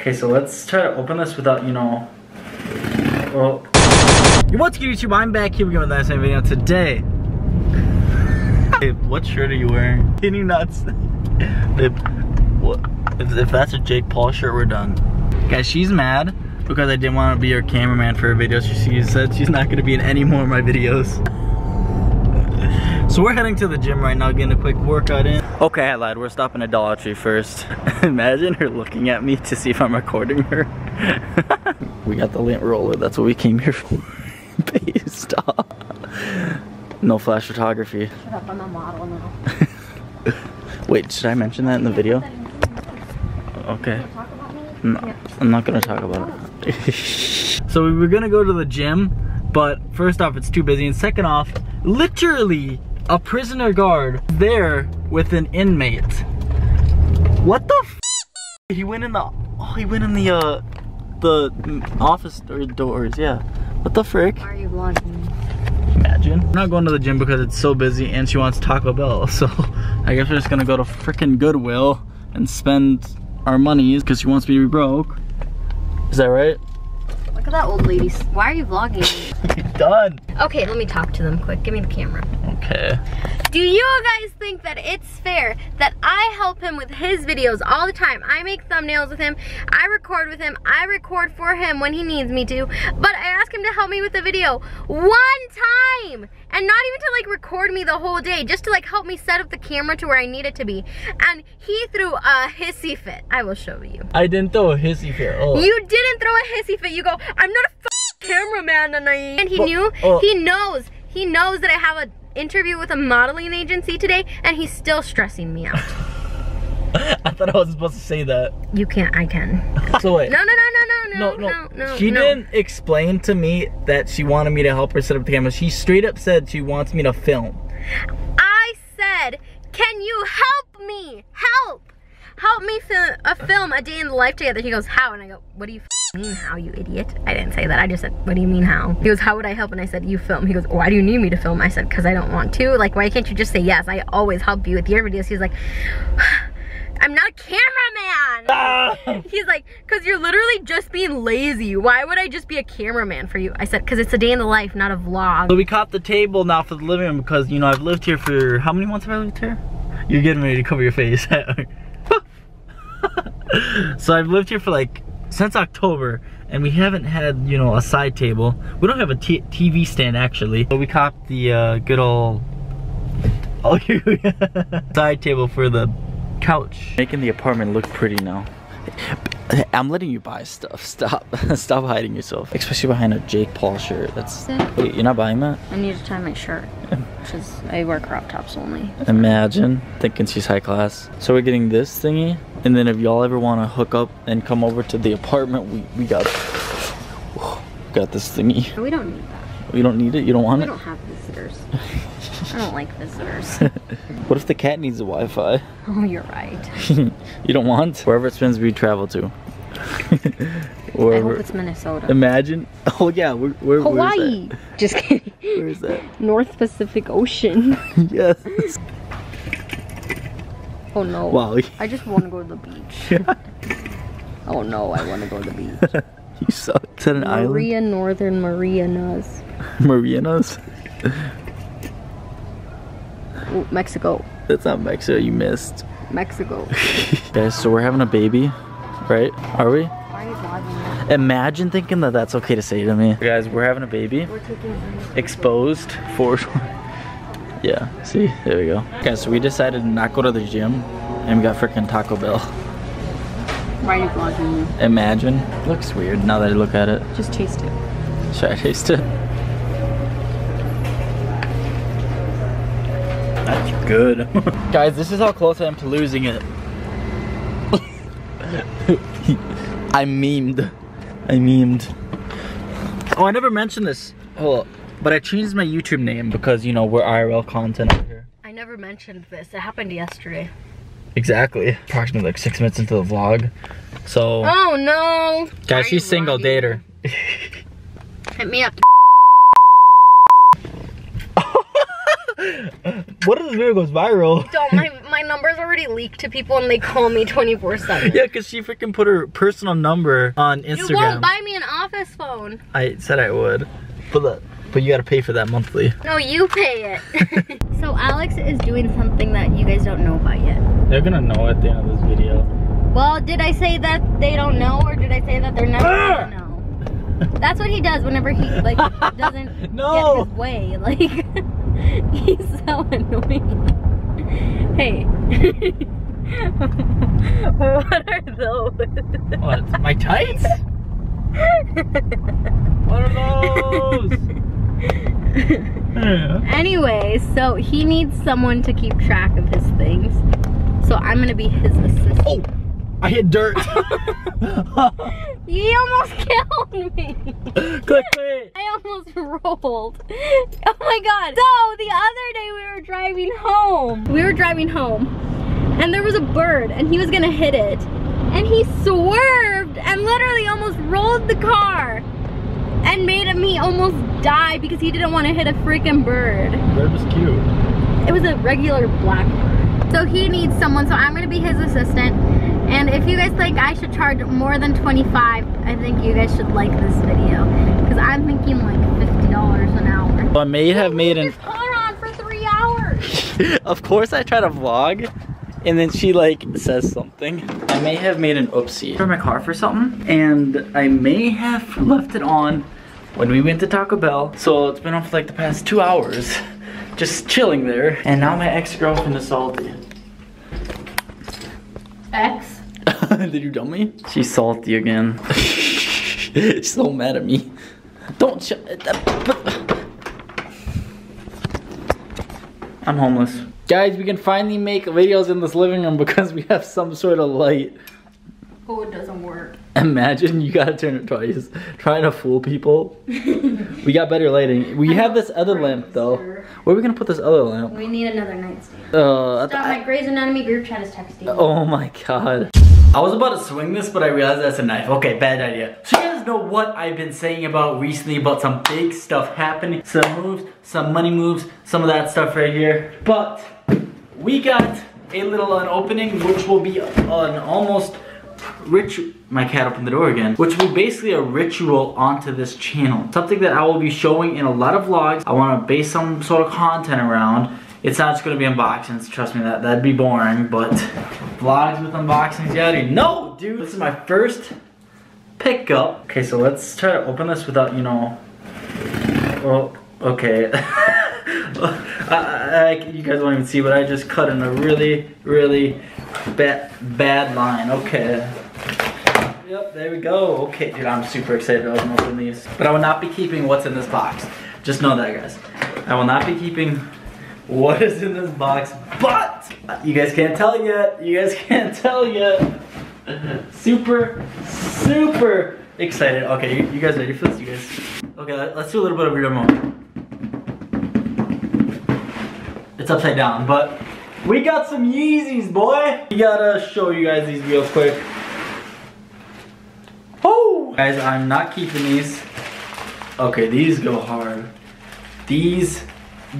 Okay, so let's try to open this without, you know, well. What's good YouTube? I'm back here again with another video today. Babe, what shirt are you wearing? Can you nuts? Babe, what? If, if that's a Jake Paul shirt, we're done. Guys, she's mad because I didn't want to be her cameraman for her videos. She said she's not going to be in any more of my videos. So we're heading to the gym right now, getting a quick workout in. Okay, I lied. We're stopping at Dollar Tree first. Imagine her looking at me to see if I'm recording her. we got the lint roller. That's what we came here for. Babe, stop. No flash photography. Shut up, I'm a model now. Wait, should I mention that in the video? Okay. Talk about me? No, I'm not gonna talk about it. Oh. so we were gonna go to the gym, but first off, it's too busy, and second off, literally a prisoner guard there with an inmate. What the f He went in the, oh, he went in the, uh, the office door doors, yeah. What the frick? Why are you vlogging? Imagine. We're not going to the gym because it's so busy and she wants Taco Bell. So I guess we're just gonna go to freaking Goodwill and spend our monies because she wants me to be broke. Is that right? Look at that old lady. Why are you vlogging? Done. okay, let me talk to them quick. Give me the camera. Okay. Do you guys think that it's fair that I help him with his videos all the time? I make thumbnails with him, I record with him, I record for him when he needs me to, but I ask him to help me with the video one time! And not even to like record me the whole day, just to like help me set up the camera to where I need it to be. And he threw a hissy fit. I will show you. I didn't throw a hissy fit. Oh. You didn't throw a hissy fit. You go, I'm not a cameraman tonight. And he But- knew, oh. he knows, he knows that I have an interview with a modeling agency today, and he's still stressing me out. I thought I wasn't supposed to say that. You can't, I can. So wait. No, no, no, no, no, no, no, no, She no. didn't explain to me that she wanted me to help her set up the camera. She straight up said she wants me to film. I said, can you help me? Help! Help me film a uh, film a day in the life together. He goes, how? And I go, what do you mean how, you idiot? I didn't say that. I just said, what do you mean how? He goes, how would I help? And I said, you film. He goes, why do you need me to film? I said, because I don't want to. Like, why can't you just say yes? I always help you with your videos. He's like, I'm not a cameraman. Ah! He's like, because you're literally just being lazy. Why would I just be a cameraman for you? I said, because it's a day in the life, not a vlog. So we caught the table now for the living room because, you know, I've lived here for, how many months have I lived here? You're getting ready to cover your face. so I've lived here for like, since October and we haven't had, you know, a side table. We don't have a TV stand actually. But we copped the uh, good old, side table for the couch. Making the apartment look pretty now. I'm letting you buy stuff. Stop. Stop hiding yourself. Especially behind a Jake Paul shirt. That's wait, you're not buying that? I need to tie my shirt, is I wear crop tops only. Imagine thinking she's high class. So we're getting this thingy, and then if y'all ever want to hook up and come over to the apartment, we we got got this thingy. We don't need that. You don't need it. You don't want We it. don't have visitors. I don't like visitors. What if the cat needs a Wi-Fi? oh, you're right. you don't want wherever it spends we travel to. I hope it's Minnesota. Imagine. Oh yeah, where, where, Hawaii. Just kidding. Where is that? North Pacific Ocean. yes. Oh no. Wow. I just want to go to the beach. Oh no, I want to go to the beach. you suck. Is that an island? Maria Northern Marianas. Marianas? Ooh, Mexico. That's not Mexico. You missed. Mexico. Guys, so we're having a baby, right? Are we? Why are you vlogging? Imagine thinking that that's okay to say to me. Guys, we're having a baby. We're taking Exposed for. yeah, see? There we go. Guys, so we decided to not go to the gym and we got freaking Taco Bell. Why are you vlogging? Imagine. Looks weird now that I look at it. Just taste it. Should I taste it? That's good. Guys, this is how close I am to losing it. I memed. I memed. Oh, I never mentioned this. Hold up. But I changed my YouTube name because, you know, we're IRL content over here. I never mentioned this. It happened yesterday. Exactly. Approximately like six minutes into the vlog. So, Oh no. Guys, are she's single, vlogging? date her. Hit me up. what if this video goes viral? Don't my my number's already leaked to people and they call me 24 7. Yeah, because she freaking put her personal number on Instagram. You won't buy me an office phone. I said I would. But, the, but you gotta pay for that monthly. No, you pay it. so Alex is doing something that you guys don't know about yet. They're gonna know at the end of this video. Well, did I say that they don't know or did I say that they're never Ah! gonna know? That's what he does whenever he like doesn't No. get his way. Like he's so annoying. Hey. what are those? What? My tights? what are those? Anyway, so he needs someone to keep track of his things. So I'm gonna be his assistant. Oh, I hit dirt. You almost killed me. click, click. I almost rolled. Oh my god. So the other day we were driving home. We were driving home and there was a bird and he was gonna hit it. And he swerved and literally almost rolled the car and made me almost die because he didn't want to hit a freaking bird. Bird was cute. It was a regular black bird. So he needs someone, so I'm gonna be his assistant. And if you guys think I should charge more than 25, I think you guys should like this video. Because I'm thinking like $50 an hour. Well, I may have made an. This car on for three hours. of course, I try to vlog, and then she like says something. I may have made an oopsie for my car for something, and I may have left it on when we went to Taco Bell. So it's been on for like the past two hours, just chilling there. And now my ex-girlfriend is salty. X. Did you dump me? She's salty again. She's so mad at me. Don't. Sh- I'm homeless. Guys, we can finally make videos in this living room because we have some sort of light. Oh, it doesn't work. Imagine you gotta turn it twice. Trying to fool people. we got better lighting. We have this other lamp though. Where are we gonna put this other lamp? We need another nightstand. Uh, Stop, my Grey's Anatomy group chat is texting. Oh my god. I was about to swing this, but I realized that's a knife. Okay, bad idea. So you guys know what I've been saying about recently about some big stuff happening. Some moves, some money moves, some of that stuff right here. But we got a little an opening, which will be an almost rich my cat opened the door again which will be basically a ritual onto this channel something that i will be showing in a lot of vlogs i want to base some sort of content around it's not just going to be unboxings trust me that that'd be boring but vlogs with unboxings already know dude this is my first pickup okay so let's try to open this without you know well okay I, I, I- you guys won't even see but i just cut in a really really bad bad line okay Yep, there we go. Okay, dude, I'm super excited to open open these. But I will not be keeping what's in this box. Just know that, guys. I will not be keeping what is in this box, but you guys can't tell yet. You guys can't tell yet. super, super excited. Okay, you, you guys ready for this? You guys? Okay, let, us do a little bit of real moment. It's upside down, but we got some Yeezys, boy. We gotta show you guys these real quick. Oh! Guys, I'm not keeping these. Okay, these go hard. These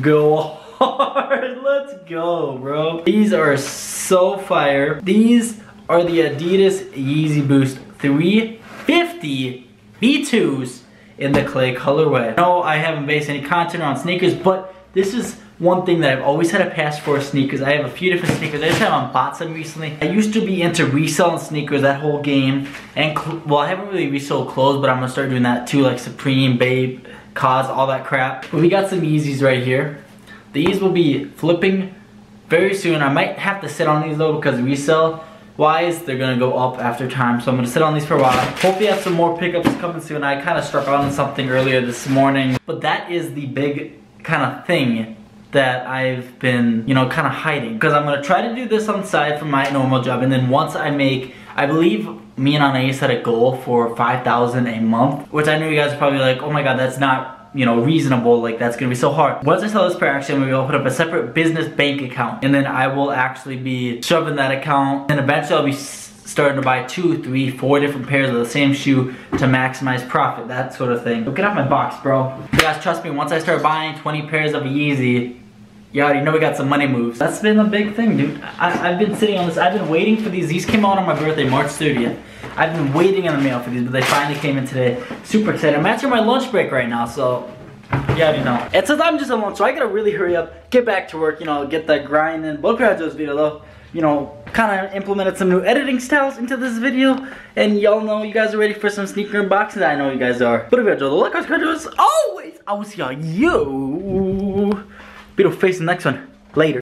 go Let's go, bro. These are so fire. These are the Adidas Yeezy Boost 350 V2s in the clay colorway. No, I haven't based any content on sneakers, but this is one thing that I've always had a pass for sneakers. I have a few different sneakers. I just haven't bought some recently. I used to be into reselling sneakers that whole game. And, well, I haven't really resold clothes, but I'm gonna start doing that too, like Supreme, BAPE, KAWS, all that crap. But we got some Yeezys right here. These will be flipping very soon. I might have to sit on these though because resell wise, they're gonna go up after time. So I'm gonna sit on these for a while. Hopefully I have some more pickups coming soon. I kind of struck on something earlier this morning. But that is the big kind of thing that I've been, you know, kind of hiding. Because I'm gonna try to do this on the side from my normal job. And then once I make, I believe me and Anais set a goal for 5,000 a month. Which I know you guys are probably like, oh my god, that's not you know, reasonable, like that's gonna be so hard. Once I sell this pair, actually, I'm gonna open up a separate business bank account, and then I will actually be shoving that account, and eventually I'll be starting to buy two, three, four different pairs of the same shoe to maximize profit, that sort of thing. But get off my box, bro. You guys trust me, once I start buying 20 pairs of Yeezy, You already know we got some money moves. That's been a big thing, dude. I, have been sitting on this. I've been waiting for these. These came out on my birthday, March 30th. I've been waiting in the mail for these, but they finally came in today. Super excited. I'm actually on my lunch break right now, so yeah, you know. It says I'm just alone, so I gotta really hurry up, get back to work, you know, get that grind in. But I this video though, you know, kind of implemented some new editing styles into this video. And y'all know you guys are ready for some sneaker unboxings. I know you guys are. But if you enjoyed the like, subscribe as always. I will see y'all you. Be the face in the next one. Later.